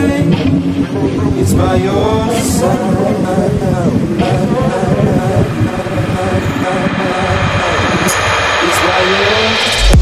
It's by your side. It's by your side.